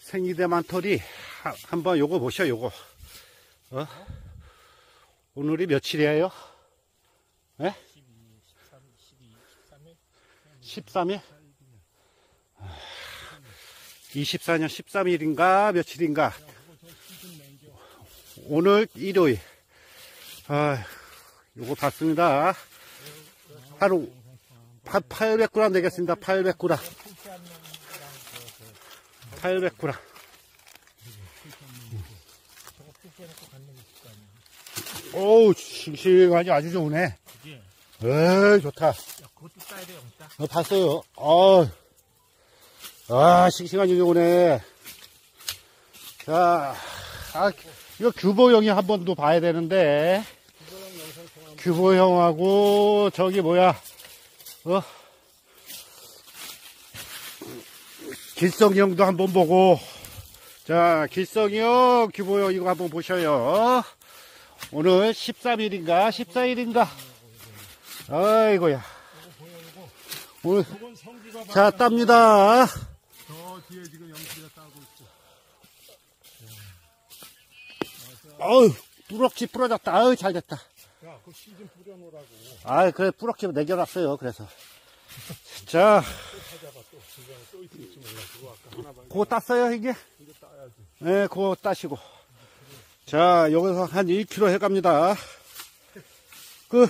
생이대만털이 하- 한번 요거 보셔 요거 어? 오늘이 며칠이에요? 예? 13일? 24년 13일인가 며칠인가 오늘 일요일 아 요거 봤습니다 하루 800g 되겠습니다 800g 800g 오우 싱싱하니 아주 좋네? 에이 좋다. 어, 봤어요. 어, 아, 싱싱한 유이 오네. 자, 아, 이거 규보형이 한 번 더 봐야 되는데. 규보형하고, 저기 뭐야, 어? 길성이 형도 한번 보고. 자, 길성이 형, 규보형 이거 한번 보셔요. 오늘 13일인가, 14일인가. 아이고야. 오늘 자, 땁니다. 저 뒤에 지금 영수가 따고 있고. 어우, 뿌럭지 부러졌다. 아유, 잘 됐다. 야, 그 씨 좀 뿌려놓으라고. 아, 그래, 뿌럭지 내겨놨어요. 그래서. 자, 찾아봐, 또. 중간에 또 있을지 몰라. 그거 아까 하나 봐. 그거 땄어요, 이게? 이거 따야지. 네, 그거 따시고. 자, 여기서 한 1kg 해갑니다. 그,